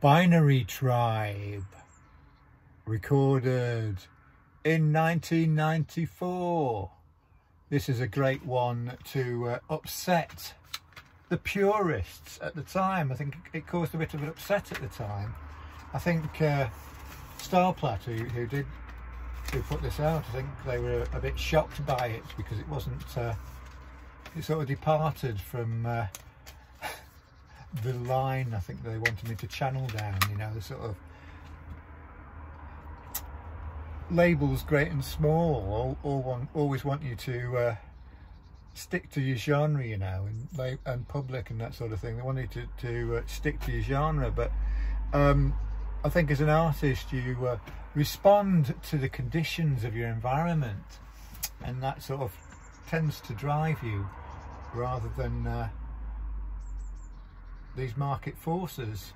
Binary Tribe, recorded in 1994. This is a great one to uh, upset the purists at the time. I think it caused a bit of an upset at the time. I think uh, Staalplaat, who, who did who put this out, I think they were a bit shocked by it because it wasn't. Uh, it sort of departed from uh, the line. I think they wanted me to channel down. You know, the sort of labels, great and small, all, all want, always want you to uh, stick to your genre, you know, and and public and that sort of thing. They want you to to uh, stick to your genre, but um, I think as an artist, you uh, respond to the conditions of your environment, and that sort of tends to drive you rather than uh, these market forces,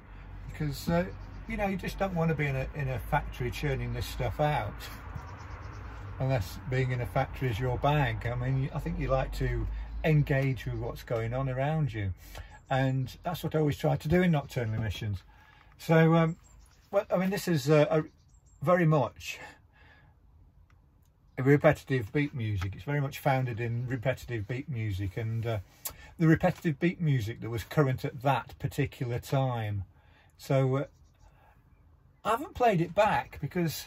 because uh, you know you just don't want to be in a in a factory churning this stuff out, unless being in a factory is your bag. I mean, I think you like to engage with what's going on around you, and that's what I always try to do in nocturnal emissions. So. Um, well, I mean, this is uh, a, very much repetitive beat music. It's very much founded in repetitive beat music and uh, the repetitive beat music that was current at that particular time. So uh, I haven't played it back because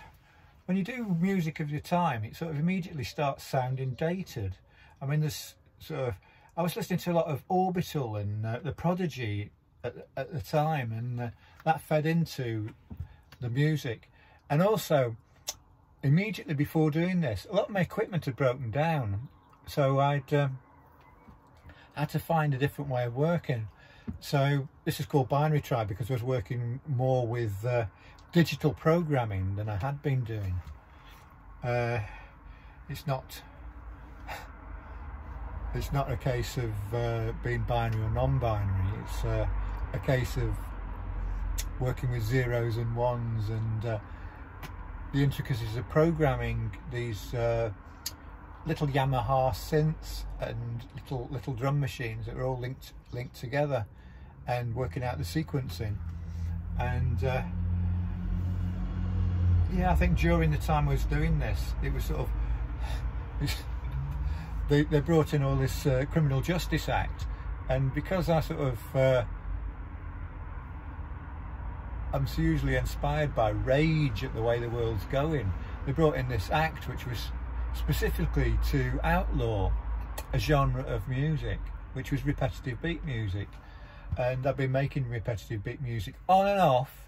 when you do music of your time, it sort of immediately starts sounding dated. I mean, there's sort of, I was listening to a lot of Orbital and uh, The Prodigy at, at the time and uh, that fed into the music and also immediately before doing this a lot of my equipment had broken down so I'd um, had to find a different way of working. So this is called binary tribe because I was working more with uh, digital programming than I had been doing. Uh, it's not it's not a case of uh, being binary or non-binary. It's uh, a case of working with zeros and ones and uh, the intricacies of programming these uh, little Yamaha synths and little little drum machines that are all linked linked together and working out the sequencing. And uh, yeah I think during the time I was doing this it was sort of they, they brought in all this uh, criminal justice act. And because I sort of uh, I'm usually inspired by rage at the way the world's going. They brought in this act which was specifically to outlaw a genre of music, which was repetitive beat music. And I've been making repetitive beat music on and off.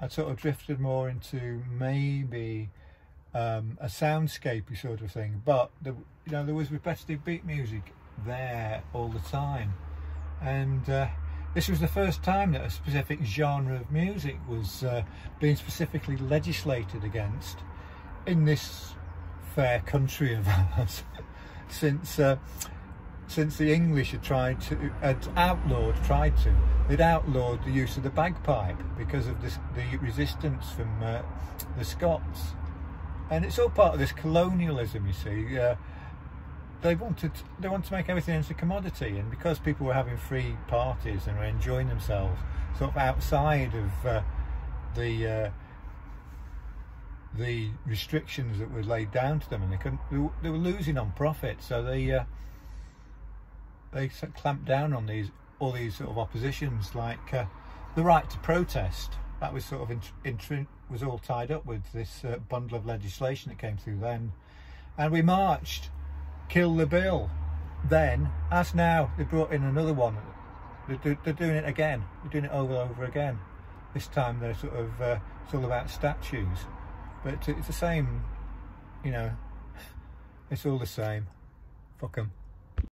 I sort of drifted more into maybe um, a soundscapey sort of thing, but the, you know there was repetitive beat music there all the time, and uh, this was the first time that a specific genre of music was uh, being specifically legislated against in this fair country of ours since uh, since the English had tried to had outlawed tried to they'd outlawed the use of the bagpipe because of this, the resistance from uh, the Scots. And it's all part of this colonialism you see uh, they wanted they want to make everything into a commodity and because people were having free parties and were enjoying themselves sort of outside of uh, the uh, the restrictions that were laid down to them and they couldn't they were losing on profit so they uh, they clamped down on these all these sort of oppositions like uh, the right to protest. That was sort of was all tied up with this uh, bundle of legislation that came through then. And we marched kill the bill. Then, as now, they brought in another one. They're, they're doing it again. They're doing it over and over again. This time they're sort of, uh, it's all about statues. But it's the same, you know, it's all the same. Fuck them.